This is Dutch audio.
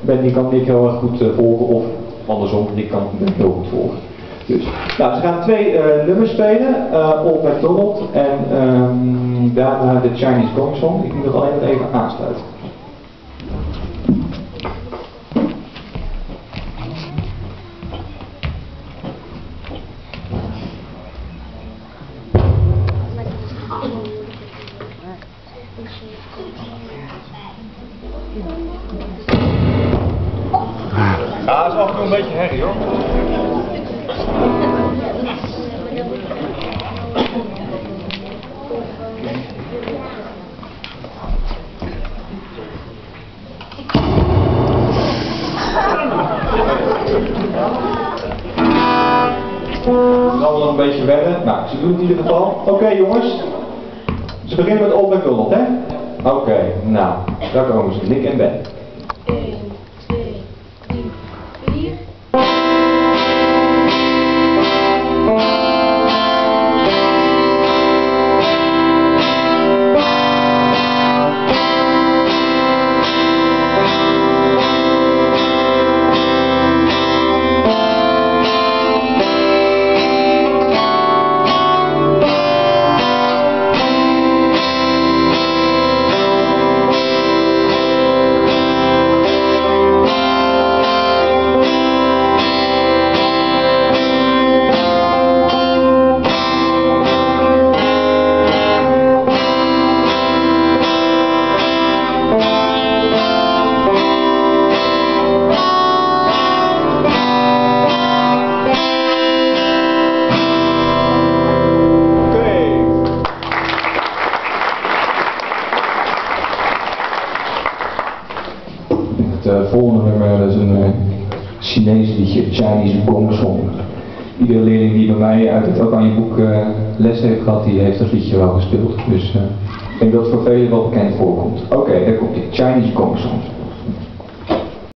Ben, die kan Nick heel erg goed eh, volgen of andersom, Nick kan hem heel goed volgen. Dus, nou, ze gaan twee eh, nummers spelen, uh, Old MacDonald en ehm, daarna de Chinese Gong Song. Ik moet nog alleen even aansluiten. Ja, is af en toe een beetje herrie hoor. Zal nog een beetje wennen. Nou, ze doen het in ieder geval. Oké jongens. Ze beginnen met Old MacDonald, hè? Oké, nou, daar komen ze. Nick en Ben. Eh, volgende nummer dat is een uh, Chinees liedje, Chinese Gong Song. Iedere leerling die bij mij uit het Oranje boek uh, les heeft gehad, die heeft dat liedje wel gespeeld. Dus ik denk dat het voor velen wel bekend voorkomt. Oké, daar komt die Chinese Gong Song.